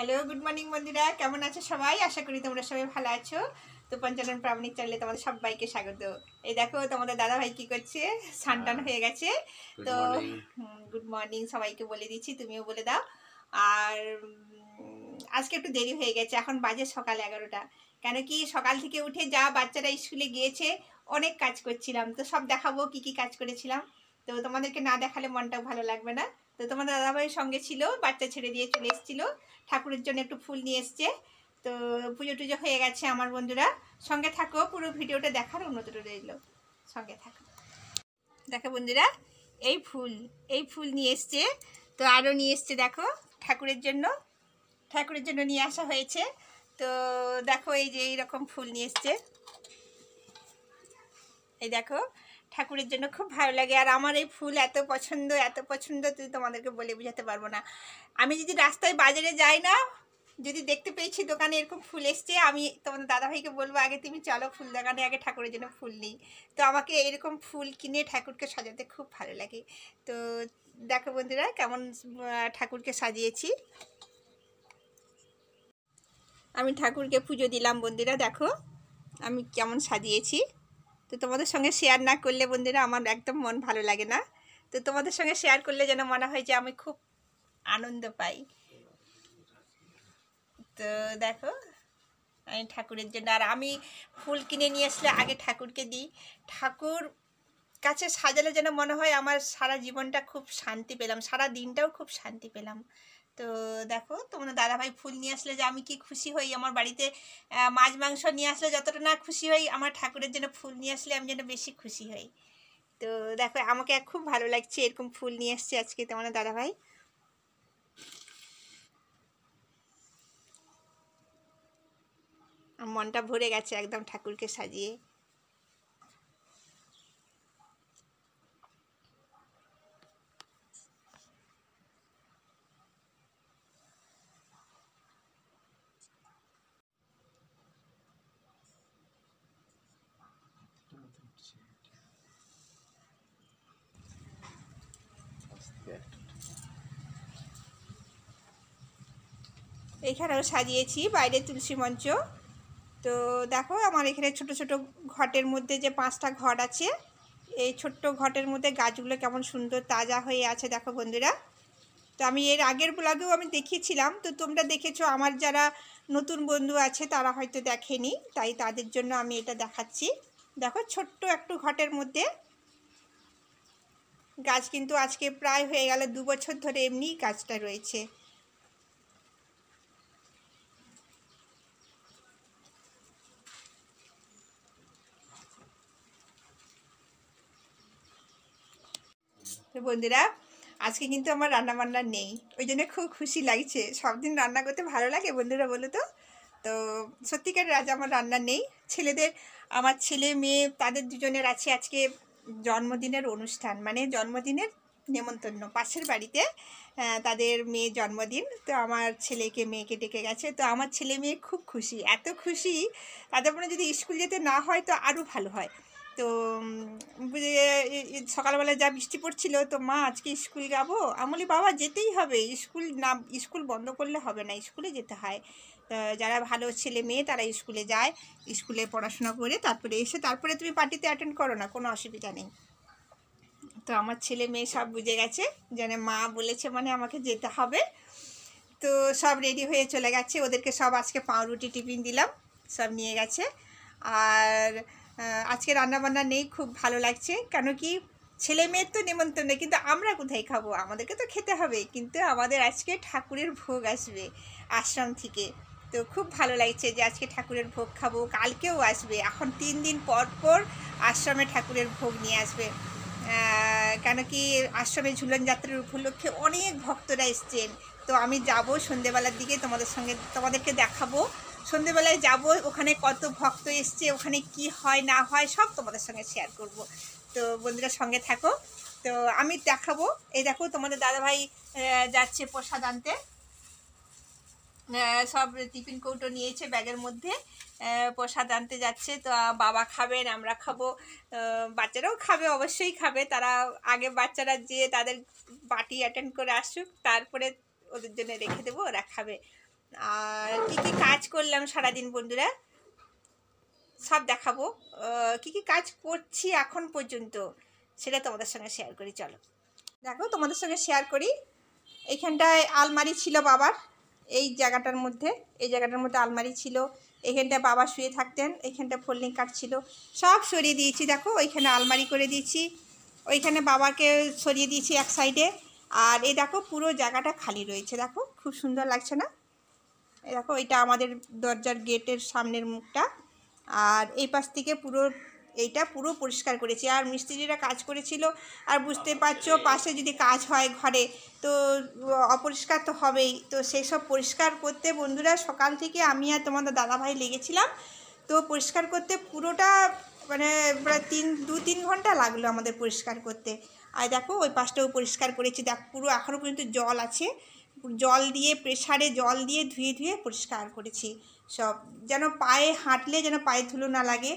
Hello good morning বন্ধুরা। কেমন আছো সবাই? আশা করি তোমরা সবাই ভালো আছো। তো পঞ্চানন প্রামাণিক চ্যানেলে তোমাদের সবাইকে স্বাগত। এই দেখো তোমাদের দাদা ভাই কি করছে? সানটান হ্যাঁ। হয়ে গেছে। তো গুড মর্নিং সবাইকে বলে দিচ্ছি তুমিও বলে দাও। আর আজকে একটু দেরি হয়ে গেছে এখন বাজে সকাল এগারোটা। কেন কি সকাল থেকে উঠে যা বাচ্চারা স্কুলে গিয়েছে অনেক কাজ করছিলাম। তো সব দেখাবো কি কি কাজ করেছিলাম। তো তোমাদেরকে না দেখালে মনটাও ভালো লাগবে না। তো তোমাদের দাদাভাইয়ের সঙ্গে ছিল, বাচ্চা ছেড়ে দিয়ে চলে এসেছিল। ঠাকুরের জন্য একটু ফুল নিয়ে এসছে। তো পুজো টুজো হয়ে গেছে আমার বন্ধুরা। সঙ্গে থাকো, পুরো ভিডিওটা দেখার অনুমতি রইল। সঙ্গে থাকো। দেখো বন্ধুরা, এই ফুল এই ফুল নিয়ে এসছে। তো আরও নিয়ে এসছে, দেখো, ঠাকুরের জন্য। ঠাকুরের জন্য নিয়ে আসা হয়েছে। তো দেখো এই যে এইরকম ফুল নিয়ে এসছে। এই দেখো ঠাকুরের জন্য খুব ভালো লাগে। আর আমার এই ফুল এত পছন্দ এত পছন্দ, তুই তোমাদেরকে বলে বোঝাতে পারব না। আমি যদি রাস্তায় বাজারে যাই না, যদি দেখতে পেয়েছি দোকানে এরকম ফুল এসছে, আমি তোমাদের দাদাভাইকে বলব, আগে তুমি চলো ফুল দোকানে, আগে ঠাকুরের জন্য ফুল নিই। তো আমাকে এরকম ফুল কিনে ঠাকুরকে সাজাতে খুব ভালো লাগে। তো দেখো বন্ধুরা, কেমন ঠাকুরকে সাজিয়েছি। আমি ঠাকুরকে পুজো দিলাম বন্ধুরা, দেখো। আমি কেমন সাজিয়েছি। তো তোমাদের সঙ্গে শেয়ার না করলে বন্ধুরা আমার একদম মন ভালো লাগে না। তো তোমাদের সঙ্গে শেয়ার করলে যেন মনে হয় যে আমি খুব আনন্দ পাই। তো দেখো, আমি ঠাকুরের জন্য, আর আমি ফুল কিনে নিয়ে আসলে আগে ঠাকুরকে দিই। ঠাকুর কাছে সাজালে যেন মনে হয় আমার সারা জীবনটা খুব শান্তি পেলাম, সারা দিনটাও খুব শান্তি পেলাম। তো দেখো তোমাদের দাদাভাই ফুল নিয়ে আসলে যে আমি কি খুশি হই? আমার বাড়িতে মাছ, মাংস নিয়ে আসলে, যতটা না খুশি হই, আমার ঠাকুরের জন্য ফুল নিয়ে আসলে আমি যেন বেশি খুশি হই। তো দেখো, আমাকে খুব ভালো লাগছে এরকম ফুল নিয়ে আসছে আজকে তোমাদের দাদাভাই। মনটা ভরে গেছে একদম ঠাকুরকে সাজিয়ে। এখানেও সাজিয়েছি, বাইরে তুলসী মঞ্চ। তো দেখো আমার এখানে ছোট ছোট ঘটের মধ্যে যে পাঁচটা ঘট আছে, এই ছোট্ট ঘটের মধ্যে গাছগুলো কেমন সুন্দর তাজা হয়ে আছে, দেখো বন্ধুরা। তো আমি এর আগের ব্লগেও আমি দেখিয়েছিলাম, তো তোমরা দেখেছ আমার যারা নতুন বন্ধু আছে তারা হয়তো দেখেনি, তাই তাদের জন্য আমি এটা দেখাচ্ছি। দেখো ছোট্ট একটু ঘটের মধ্যে। গাছ কিন্তু আজকে প্রায় হয়ে গেল দু বছর ধরে এমনি গাছটা রয়েছে। তো বন্ধুরা, আজকে কিন্তু আমার রান্না বান্না নেই, ওই জন্য খুব খুশি লাগছে। সব দিন রান্না করতে ভালো লাগে বন্ধুরা, বলো তো? তো সত্যিকার আজ আমার রান্না নেই। ছেলেদের, আমার ছেলে, মেয়ে, তাদের দুজনের আছে আজকে জন্মদিনের অনুষ্ঠান মানে জন্মদিনের নেমন্তন্ন। পাশের বাড়িতে তাদের মেয়ে জন্মদিন, তো আমার ছেলেকে, মেয়েকে ডেকে গেছে। তো আমার ছেলে, মেয়ে খুব খুশি, এত খুশি, তাদের মনে যদি স্কুল যেতে না হয়, তো আরও ভালো হয়। তো সকালবেলা যা বৃষ্টি পড়ছিল, তো মা আজকে স্কুল যাব। আমি বলি, বাবা, যেতেই হবে। স্কুল না, স্কুল বন্ধ করলে হবে না, স্কুলে যেতে হয়। যারা ভালো ছেলে মেয়ে, তারা স্কুলে যায়, স্কুলে পড়াশোনা করে তারপরে এসে, তারপরে তুমি পার্টিতে অ্যাটেন্ড করো না, কোনো অসুবিধা নেই। তো আমার ছেলে মেয়ে সব বুঝে গেছে, যেন মা বলেছে মানে আমাকে যেতে হবে। তো সব রেডি হয়ে চলে গেছে, ওদেরকে সব আজকে পাউরুটি টিফিন দিলাম, সব নিয়ে গেছে। আর আজকে রান্নাবান্না নেই, খুব ভালো লাগছে। কেন কি ছেলে মেয়ের তো নেমন্তন্ন কিন্তু আমরা কোথায় খাব? আমাদেরকে তো খেতে হবে, কিন্তু আমাদের আজকে ঠাকুরের ভোগ আসবে আশ্রম থেকে। তো খুব ভালো লাগছে যে আজকে ঠাকুরের ভোগ খাব, কালকেও আসবে। এখন তিন দিন পর পর আশ্রমে ঠাকুরের ভোগ নিয়ে আসবে। কেন কি আশ্রমে ঝুলন যাত্রার উপলক্ষে অনেক ভক্তরা এসছেন। তো আমি যাব সন্ধেবেলার দিকে, তোমাদের সঙ্গে তোমাদেরকে দেখাবো। সন্ধেবেলায় যাব, ওখানে কত ভক্ত এসছে, ওখানে কি হয়, না হয়, সব তোমাদের সঙ্গে শেয়ার করব। তো বন্ধুরা সঙ্গে থাকো। তো আমি দেখাবো। এই দেখো, তোমাদের দাদাভাই যাচ্ছে প্রসাদ আনতে। সব টিফিন কৌটো নিয়েছে ব্যাগের মধ্যে। প্রসাদ আনতে যাচ্ছে। তো বাবা খাবেন, আমরা খাব। বাচ্চারাও খাবে, অবশ্যই খাবে। তারা আগে বাচ্চারা যেয়ে তাদের পার্টি অ্যাটেন্ড করে আসুক, তারপরে ওদের জন্য রেখে দেবো, ওরা খাবে। আর কি কি কাজ করলাম সারাদিন বন্ধুরা? সব দেখাবো। কি কি কাজ করছি এখন পর্যন্ত সেটা তোমাদের সঙ্গে শেয়ার করি, চলো। দেখো, তোমাদের সঙ্গে শেয়ার করি। এইখানটায় আলমারি ছিল বাবার, এই জায়গাটার মধ্যে। এই জায়গাটার মধ্যে আলমারি ছিল। এখানটায় বাবা শুয়ে থাকতেন এখানটা ফোল্ডিং কাঠ ছিল। সব সরিয়ে দিয়েছি, দেখো, ওইখানে আলমারি করে দিয়েছি। ওইখানে বাবাকে সরিয়ে দিয়েছি এক সাইডে আর এই দেখো, পুরো জায়গাটা খালি রয়েছে, দেখো, খুব সুন্দর লাগছে না? দেখো, এটা আমাদের দরজার গেটের সামনের মুখটা। আর এই পাশ থেকে পুরো, এইটা পুরো পরিষ্কার করেছি। আর মিস্ত্রিরা কাজ করেছিল, আর বুঝতে পারছ, পাশে যদি কাজ হয় ঘরে, তো অপরিষ্কার তো হবেই। তো সেই সব পরিষ্কার করতে বন্ধুরা, সকাল থেকে আমি আর তোমাদের দাদাভাই লেগেছিলাম। তো পরিষ্কার করতে পুরোটা মানে প্রায় তিন, দু, তিন ঘণ্টা লাগল আমাদের পরিষ্কার করতে। আর দেখো, ওই পাশটাও পরিষ্কার করেছি। দেখ, পুরো এখনও পর্যন্ত জল আছে। জল দিয়ে, প্রেসারে জল দিয়ে ধুয়ে ধুয়ে পরিষ্কার করেছি। সব যেন পায়ে হাঁটলে যেন পায়ে ধুলো না লাগে।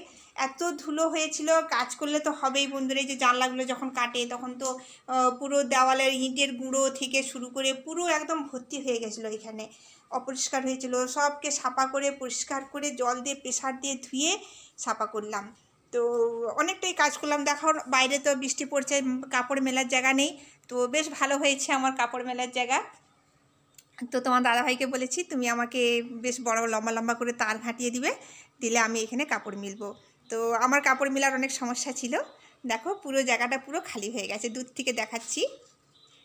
এত ধুলো হয়েছিল, কাজ করলে তো হবেই বন্ধুরা। যে জানলাগুলো যখন কাটে, তখন তো পুরো দেওয়ালের ইঁটের গুঁড়ো থেকে শুরু করে পুরো একদম ভর্তি হয়ে গেছিল এখানে। অপরিষ্কার হয়েছিল। সবকে সাপা করে, পরিষ্কার করে, জল দিয়ে প্রেশার দিয়ে ধুয়ে সাপা করলাম। তো অনেকটাই কাজ করলাম। দেখো, বাইরে তো বৃষ্টি পড়ছে, কাপড় মেলার জায়গা নেই। তো বেশ ভালো হয়েছে আমার কাপড় মেলার জায়গা। তো তোমার দাদাভাইকে বলেছি, তুমি আমাকে বেশ বড় লম্বা লম্বা করে তার ঘাঁটিয়ে দিবে, দিলে আমি এখানে কাপড় মিলবো। তো আমার কাপড় মেলার অনেক সমস্যা ছিল। দেখো, পুরো জায়গাটা পুরো খালি হয়ে গেছে, দূর থেকে দেখাচ্ছি।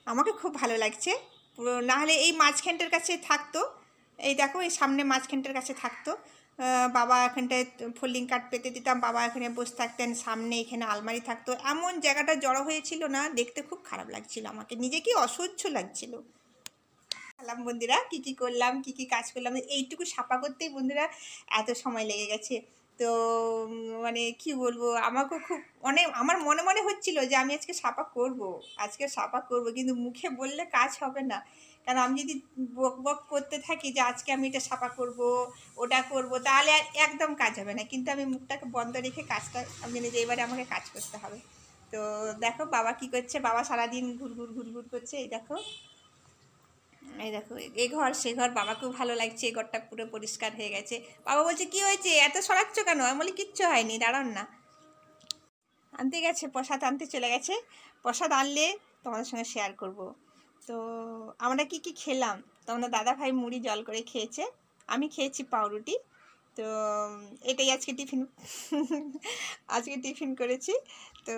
আমাকে খুব ভালো লাগছে, পুরো না হলে এই মাঝখানটার কাছে থাকতো, এই দেখো, এই সামনে মাঝখানটার কাছে থাকতো। বাবা এখানটায় ফোল্ডিং কাট পেতে দিতাম, বাবা এখানে বসে থাকতেন, সামনে এখানে আলমারি থাকতো। এমন জায়গাটা জড়ো হয়েছিল না, দেখতে খুব খারাপ লাগছিল আমাকে, নিজেকে অসহ্য লাগছিল। খেলাম বন্ধুরা, কি কি করলাম, কি কি কাজ করলাম, এইটুকু সাপা করতেই বন্ধুরা এত সময় লেগে গেছে। তো মানে কি বলব আমাকেও খুব অনেক, আমার মনে মনে হচ্ছিল যে আমি আজকে সাপা করব, আজকে সাপা করব, কিন্তু মুখে বললে কাজ হবে না। কারণ আমি যদি বক বক করতে থাকি যে আজকে আমি এটা সাপা করব, ওটা করব, তাহলে আর একদম কাজ হবে না। কিন্তু আমি মুখটাকে বন্ধ রেখে কাজটা, আমি জানি যে এবারে আমাকে কাজ করতে হবে। তো দেখো বাবা কি করছে, বাবা সারাদিন ঘুর ঘুর ঘুর ঘুর করছে, এই দেখো। এই দেখো, এ ঘর, সে ঘর, বাবাকেও ভালো লাগছে, এই ঘরটা পুরো পরিষ্কার হয়ে গেছে। বাবা বলছে, কি হয়েছে? এত সরাচ্ছ কেন? আমি বলি, কিচ্ছু হয়নি, দাঁড়ান না। আনতে গেছে, প্রসাদ আনতে চলে গেছে। প্রসাদ আনলে তোমাদের সঙ্গে শেয়ার করব। তো আমরা কি কি খেলাম? তোমাদের দাদা ভাই মুড়ি জল করে খেয়েছে। আমি খেয়েছি পাউরুটি। তো এটাই আজকে টিফিন। আজকে টিফিন করেছি। তো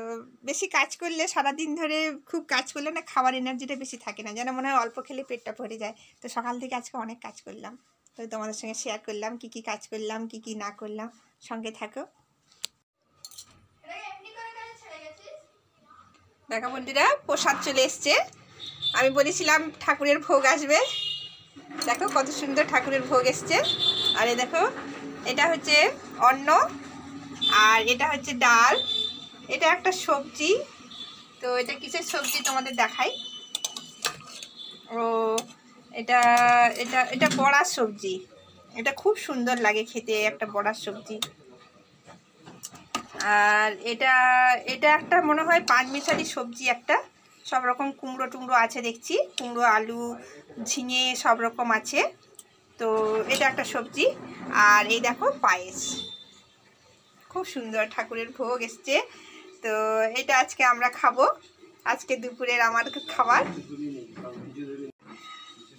বেশি কাজ করলে সারাদিন ধরে খুব কাজ করলে না খাওয়ার এনার্জিটা বেশি থাকে না। যেন মনে হয় অল্প খেলে পেটটা ভরে যায়। তো সকাল থেকে আজকে অনেক কাজ করলাম। তো তোমাদের সঙ্গে শেয়ার করলাম, কি কি কাজ করলাম, কি কি না করলাম। সঙ্গে থাকো। দেখা বন্ধুরা, প্রসাদ চলে এসছে। আমি বলেছিলাম ঠাকুরের ভোগ আসবে। দেখো কত সুন্দর ঠাকুরের ভোগ এসছে। আর এই দেখো, এটা হচ্ছে অন্ন, আর এটা হচ্ছে ডাল। এটা একটা সবজি। তো এটা কিসের সবজি তোমাদের দেখাই? ও, এটা এটা এটা বড়ার সবজি। এটা খুব সুন্দর লাগে খেতে, একটা বড়ার সবজি। আর এটা এটা একটা মনে হয় পাঁচ মিশালি সবজি একটা। সব রকম কুমড়ো টুমড়ো আছে দেখছি। কুমড়ো, আলু, ঝিঙে সব রকম আছে। তো এটা একটা সবজি। আর এই দেখো পায়েস। খুব সুন্দর ঠাকুরের ভোগ এসছে। তো এটা আজকে আমরা খাব। আজকে দুপুরের আমার খাবার।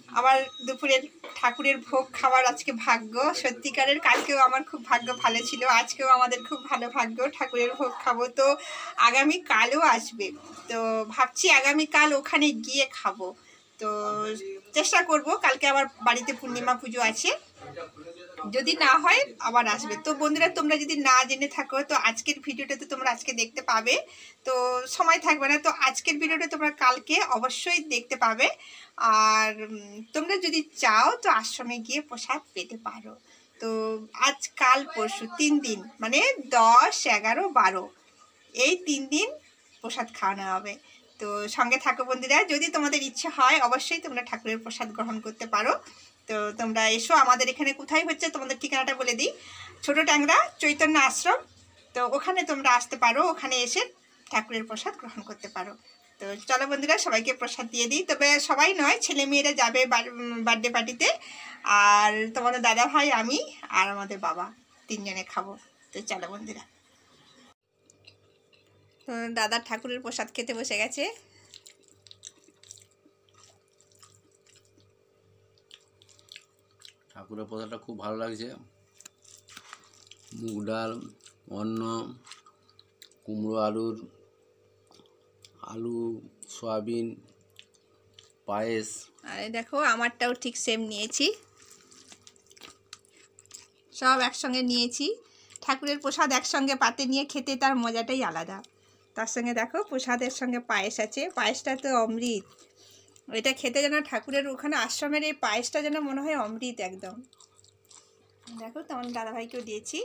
আমার দুপুরের ঠাকুরের ভোগ খাওয়ার আজকে ভাগ্য। সত্যিকারের কালকেও আমার খুব ভাগ্য ভালো ছিল। আজকেও আমাদের খুব ভালো ভাগ্য, ঠাকুরের ভোগ খাব। তো আগামী কালও আসবে। তো ভাবছি আগামী কাল ওখানে গিয়ে খাব। তো চেষ্টা করব। কালকে আবার বাড়িতে পূর্ণিমা পুজো আছে। যদি না হয়, আবার আসবে। তো বন্ধুরা, তোমরা যদি না জেনে থাকো, তো আজকের ভিডিওটা তো তোমরা আজকে দেখতে পাবে। তো সময় থাকবে না, তো আজকের ভিডিওটা তোমরা কালকে অবশ্যই দেখতে পাবে। আর তোমরা যদি চাও, তো আশ্রমে গিয়ে প্রসাদ পেতে পারো। তো আজ, কাল, পরশু তিন দিন মানে দশ, এগারো, বারো, এই তিন দিন প্রসাদ খাওয়ানো হবে। তো সঙ্গে থাকো বন্ধুরা, যদি তোমাদের ইচ্ছে হয়, অবশ্যই তোমরা ঠাকুরের প্রসাদ গ্রহণ করতে পারো। তো তোমরা এসো, আমাদের এখানে কোথায় হচ্ছে তোমাদের ঠিকানাটা বলে দিই। ছোট ট্যাংরা, চৈতন্য আশ্রম। তো ওখানে তোমরা আসতে পারো, ওখানে এসে ঠাকুরের প্রসাদ গ্রহণ করতে পারো। তো চলো বন্ধুরা, সবাইকে প্রসাদ দিয়ে দিই। তবে সবাই নয়, ছেলে মেয়েরা যাবে বার্থডে পার্টিতে আর তোমাদের দাদা ভাই, আমি আর আমাদের বাবা, তিনজনে খাব। তো চলো বন্ধুরা। তো দাদার ঠাকুরের প্রসাদ খেতে বসে গেছে। ঠাকুরের প্রসাদটা খুব ভালো লাগছে। মুগ ডাল, অন্ন, কুমড়ো আলুর, আলু, সয়াবিন, পায়েস। আর দেখো, আমারটাও ঠিক সেম নিয়েছি। সব একসঙ্গে নিয়েছি। ঠাকুরের প্রসাদ একসঙ্গে পাতে নিয়ে খেতে তার মজাটাই আলাদা। তার সঙ্গে দেখো, প্রসাদের সঙ্গে পায়েস আছে। পায়েসটা তো অমৃত। এটা খেতে যেন ঠাকুরের ওখানে আশ্রমের এই পায়েসটা যেন মনে হয় অমৃত একদম। দেখো তোমার দাদাভাইকেও দিয়েছি।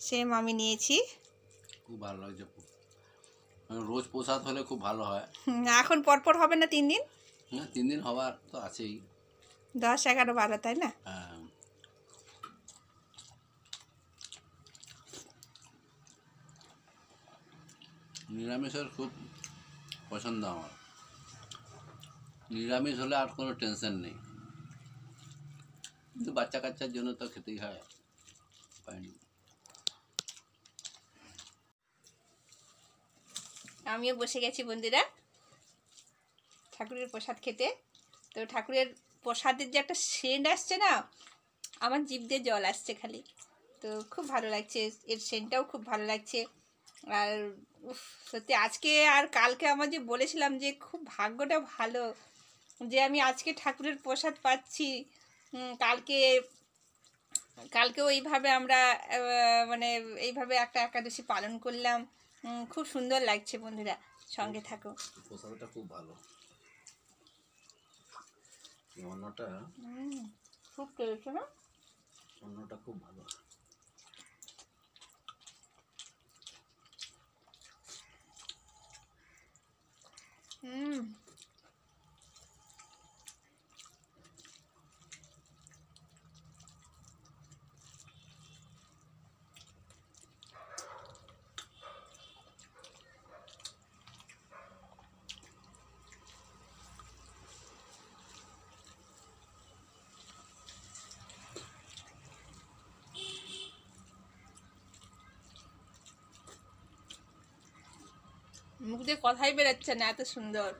সেম আমি নিয়েছি। খুব ভালো লাগছে। মানে রোজ প্রসাদ হলে খুব ভালো হয়। এখন পরপর হবে না তিন দিন? হ্যাঁ তিন দিন হওয়ার তো আছেই। দশ এগারো বারো তাই না? হ্যাঁ। নিরামিষের খুব পছন্দ আমার। নিরামিষ হলে আর কোনো টেনশন নেই। কিন্তু বাচ্চা কাচ্চার জন্য তো খেতেই হয় নেই। আমিও বসে গেছি বন্ধুরা, ঠাকুরের প্রসাদ খেতে। তো ঠাকুরের প্রসাদের যে একটা সেন্ট আসছে না, আমার জিভ দিয়ে জল আসছে খালি। তো খুব ভালো লাগছে, এর সেন্টটাও খুব ভালো লাগছে। আর উফ সত্যি আজকে আর কালকে আমার যে বলেছিলাম যে খুব ভাগ্যটা ভালো যে আমি আজকে ঠাকুরের প্রসাদ পাচ্ছি কালকে কালকেও এইভাবে আমরা মানে এইভাবে একটা একাদশী পালন করলাম। খুব সুন্দর লাগছে বন্ধুরা সঙ্গে থাকো। প্রসাদটা খুব ভালো। উম, খুব টেস্ট না? অন্নটা খুব ভালো। 嗯。মুখ দিয়ে কথাই বেরোচ্ছে না এত সুন্দর।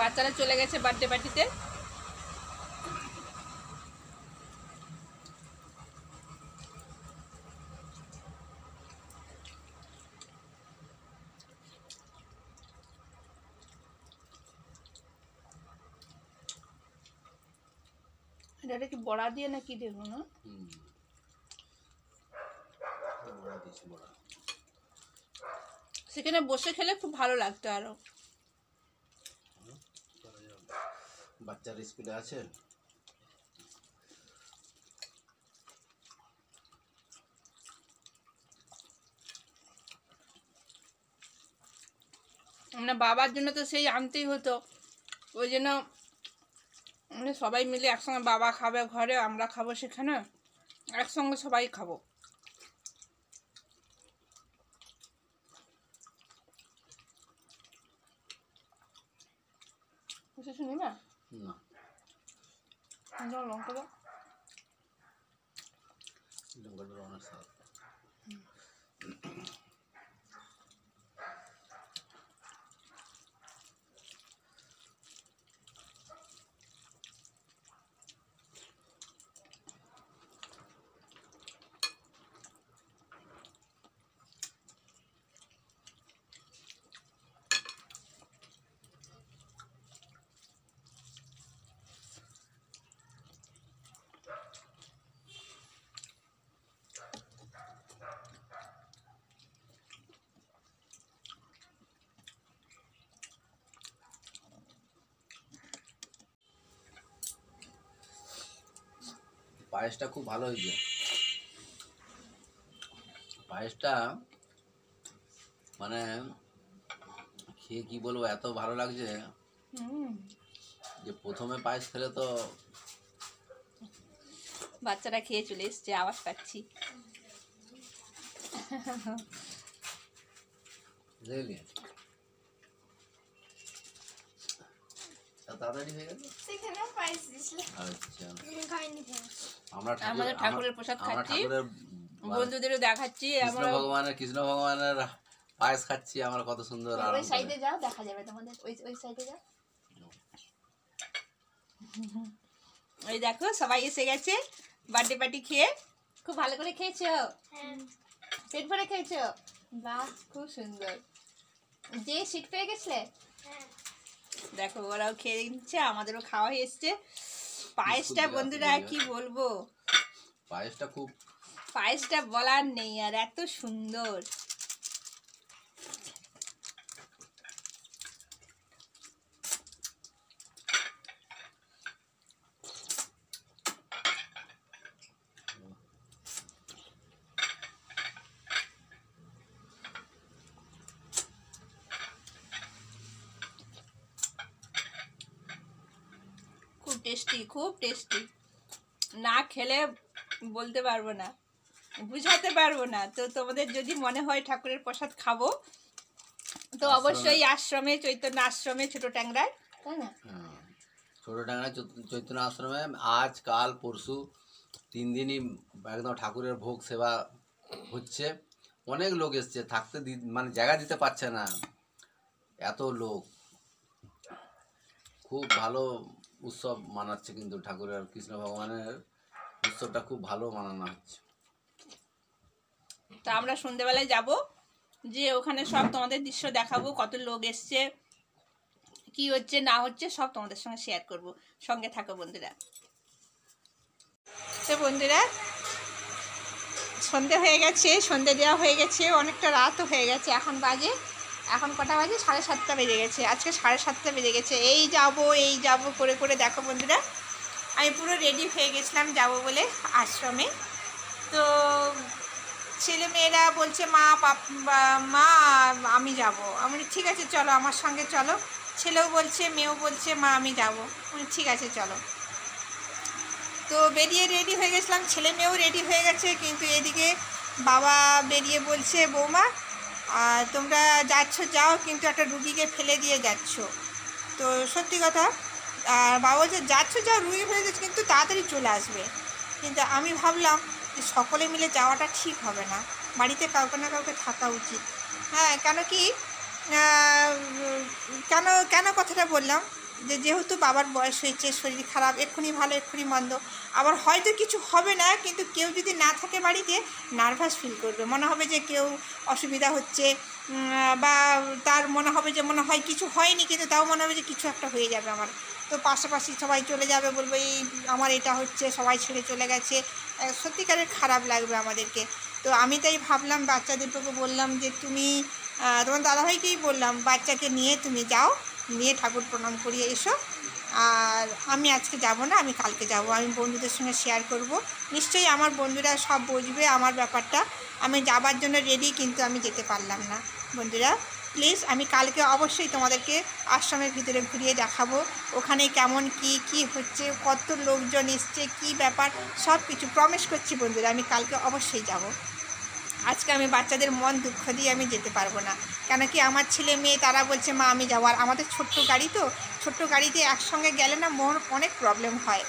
বাচ্চারা চলে গেছে বার্থডে পার্টিতে এটা কি বড়া দিয়ে না? কি দেবো না সেখানে বসে খেলে খুব ভালো লাগতো আরও। বাচ্চার স্কুলে আছে? মানে বাবার জন্য তো সেই আনতেই হতো। ওই জন্য সবাই মিলে একসঙ্গে বাবা খাবে ঘরে আমরা খাব সেখানে একসঙ্গে সবাই খাব। শুনি না? লঙ্কা দাও। লঙ্কাটার অনেক পায়েসটা খুব ভালো হয়েছে। পায়েসটা মানে খেয়ে কি বলব এত ভালো লাগছে যে প্রথমে পায়েস খেলে তো বাচ্চারা খেয়ে চলে এসছে আওয়াজ পাচ্ছি। বুঝলি? তাড়াতাড়ি হয়ে গেল? আচ্ছা। আমরা আমাদের ঠাকুরের প্রসাদ খাচ্ছি। বন্ধুদেরও দেখাচ্ছি আমরা ভগবানের কৃষ্ণ ভগবানের পায়েস খাচ্ছি আমরা কত সুন্দর ওই সাইডে যাও দেখা যাবে তোমাদের। ওই ওই সাইডে যাও। ওই দেখো সবাই এসে গেছে বার্থডে পার্টি খেয়ে। খুব ভালো করে খেয়েছো? হ্যাঁ। পেট ভরে খেয়েছো? বাহ খুব সুন্দর। যে সিট পেয়ে গেছিলে হ্যাঁ। দেখো ওরাও খেয়ে নিচ্ছে আমাদেরও খাওয়া হয়ে এসছে। পায়েসটা বন্ধুরা কি বলব? পায়েসটা খুব পায়েসটা বলার নেই আর এত সুন্দর খুব টেস্টি খুব টেস্টি না খেলে বলতে পারব না। বুঝাতে পারব না। তো তোমাদের যদি মনে হয় ঠাকুরের প্রসাদ খাব তো অবশ্যই আশ্রমে চৈতন্য আশ্রমে ছোট ট্যাংরায় তাই না? হ্যাঁ, ছোট ডাঙ্গা চৈতন্য আশ্রমে আজ কাল পরশু তিন দিনই একদম ঠাকুরের ভোগ সেবা হচ্ছে। অনেক লোক এসছে থাকতে মানে জায়গা দিতে পারছে না। এত লোক। খুব ভালো উৎসব মানাচ্ছে কিন্তু ঠাকুরের, কৃষ্ণ ভগবানের উৎসবটা খুব ভালো মানানো হচ্ছে। তা আমরা সন্ধেবেলায় যাব যে ওখানে সব তোমাদের দৃশ্য দেখাবো, কত লোক এসছে, কি হচ্ছে, না হচ্ছে, সব তোমাদের সঙ্গে শেয়ার করব। সঙ্গে থাকো বন্ধুরা। তো বন্ধুরা, সন্ধে হয়ে গেছে, সন্ধে দেওয়া হয়ে গেছে, অনেকটা রাতও হয়ে গেছে, এখন বাজে এখন কটা বাজে? সাড়ে সাতটা বেজে গেছে। আজকে সাড়ে সাতটা বেজে গেছে। এই যাব এই যাব করে করে। দেখো বন্ধুরা, আমি পুরো রেডি হয়ে গেছিলাম যাব বলে আশ্রমে। তো ছেলে মেয়েরা বলছে, মা মা, আমি যাব। আমি ঠিক আছে, চলো, আমার সঙ্গে চলো। ছেলেও বলছে, মেয়েও বলছে, মা, আমি যাব। ঠিক আছে, চলো। তো বেরিয়ে রেডি হয়ে গেছিলাম। ছেলে মেয়েও রেডি হয়ে গেছে, কিন্তু এদিকে বাবা বেরিয়ে বলছে, বৌমা আর তোমরা যাচ্ছ, যাও, কিন্তু একটা রুগীকে ফেলে দিয়ে যাচ্ছ। তো সত্যি কথা, আর বাবা যে যাচ্ছ, যাও, রুগী ফেলে দিচ্ছ কিন্তু তাড়াতাড়ি চলে আসবে। কিন্তু আমি ভাবলাম যে সকলে মিলে যাওয়াটা ঠিক হবে না। বাড়িতে কাউকে না কাউকে থাকা উচিত। হ্যাঁ কেন কি কেন কেন কথাটা বললাম? যে যেহেতু বাবার বয়স হয়েছে, শরীর খারাপ, এক্ষুনি ভালো, এক্ষুনি মন্দ। আবার হয়তো কিছু হবে না, কিন্তু কেউ যদি না থাকে বাড়িতে নার্ভাস ফিল করবে। মনে হবে যে কেউ অসুবিধা হচ্ছে বা তার মনে হবে যে মনে হয় কিছু হয়নি, কিন্তু তাও মনে হবে যে কিছু একটা হয়ে যাবে আমার। তো পাশাপাশি সবাই চলে যাবে, বলব, এই আমার এটা হচ্ছে, সবাই ছেড়ে চলে গেছে। সত্যিকারের খারাপ লাগবে আমাদেরকে। তো আমি তাই ভাবলাম, বাচ্চাদেরকে বললাম যে, তুমি তোমার দাদাভাইকেই বললাম, বাচ্চাকে নিয়ে তুমি যাও নিয়ে ঠাকুর প্রণাম করিয়ে এসো। আর আমি আজকে যাব না, আমি কালকে যাব, আমি বন্ধুদের সঙ্গে শেয়ার করব। নিশ্চয়ই আমার বন্ধুরা সব বুঝবে আমার ব্যাপারটা। আমি যাবার জন্য রেডি কিন্তু আমি যেতে পারলাম না। বন্ধুরা প্লিজ আমি কালকে অবশ্যই তোমাদেরকে আশ্রমের ভিতরে ঘুরিয়ে দেখাবো। ওখানে কেমন কি কি হচ্ছে, কত লোকজন এসছে, কি ব্যাপার সব কিছু প্রমিস করছি বন্ধুরা, আমি কালকে অবশ্যই যাব। আজকে আমি বাচ্চাদের মন দুঃখ দিয়ে আমি যেতে পারব না। কেন কি আমার ছেলে মেয়ে তারা বলছে, মা, আমি যাব। আর আমাদের ছোট্ট গাড়ি তো, ছোট্ট গাড়িতে একসঙ্গে গেলে না মোর অনেক প্রবলেম হয়।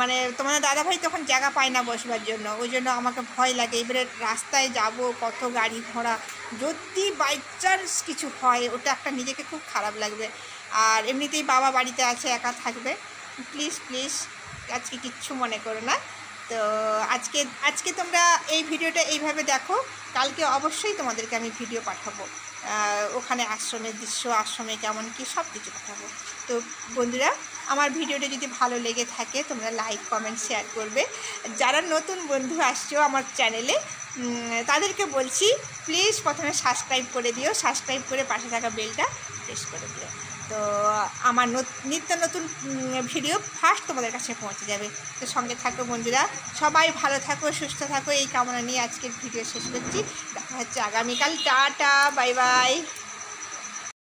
মানে তোমাদের দাদাভাই তখন জায়গা পায় না বসবার জন্য, ওই জন্য আমাকে ভয় লাগে। এবারে রাস্তায় যাব, কত গাড়ি ঘোড়া, যদি বাই চান্স কিছু হয়, ওটা একটা নিজেকে খুব খারাপ লাগবে। আর এমনিতেই বাবা বাড়িতে আছে, একা থাকবে। প্লিজ প্লিজ আজকে কিচ্ছু মনে করো না। তো আজকে আজকে তোমরা এই ভিডিওটা এইভাবে দেখো। কালকে অবশ্যই তোমাদেরকে আমি ভিডিও পাঠাবো। ওখানে আশ্রমের দৃশ্য, আশ্রমে কেমন কি সব কিছু পাঠাবো। তো বন্ধুরা, আমার ভিডিওটা যদি ভালো লেগে থাকে, তোমরা লাইক, কমেন্ট, শেয়ার করবে। যারা নতুন বন্ধু আসছো আমার চ্যানেলে তাদেরকে বলছি প্লিজ প্রথমে সাবস্ক্রাইব করে দিও। সাবস্ক্রাইব করে পাশে থাকা বেলটা প্রেস করে দিও। তো আমার নত- নিত্য নতুন ভিডিও ফার্স্ট তোমাদের কাছে পৌঁছে যাবে। তো সঙ্গে থাকো বন্ধুরা, সবাই ভালো থাকো, সুস্থ থাকো, এই কামনা নিয়ে আজকের ভিডিও শেষ করছি। দেখা হচ্ছে আগামীকাল, টাটা, বাই বাই।